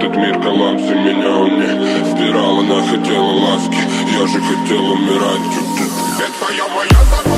Этот мир коллапс и меня он не вбирал Она хотела ласки, я же хотел умирать. Это твоя моя задача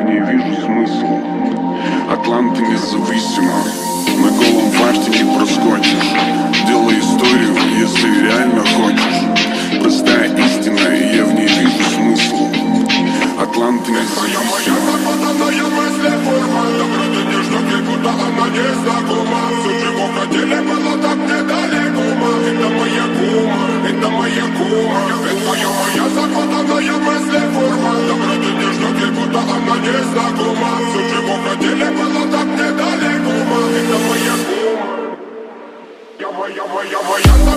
в ней вижу смысл. Атланты независима. moya moya moya